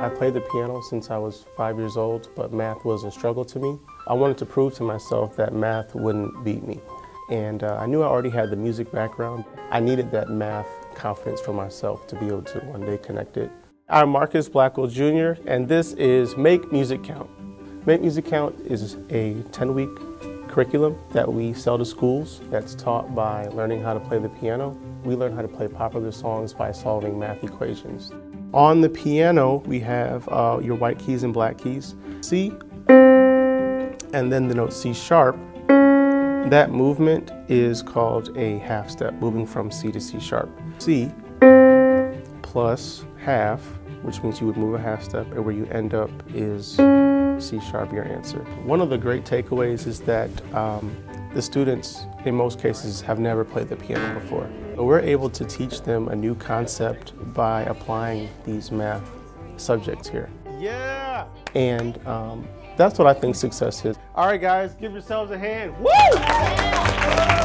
I played the piano since I was five years old, but math was a struggle to me. I wanted to prove to myself that math wouldn't beat me. And uh, I knew I already had the music background. I needed that math confidence for myself to be able to one day connect it. I'm Marcus Blackwell Jr., and this is Make Music Count. Make Music Count is a 10-week curriculum that we sell to schools that's taught by learning how to play the piano. We learn how to play popular songs by solving math equations. On the piano, we have uh, your white keys and black keys. C, and then the note C sharp. That movement is called a half step, moving from C to C sharp. C plus half, which means you would move a half step, and where you end up is C sharp, your answer. One of the great takeaways is that um, the students, in most cases, have never played the piano before. But We're able to teach them a new concept by applying these math subjects here. Yeah! And um, that's what I think success is. All right, guys, give yourselves a hand. Woo!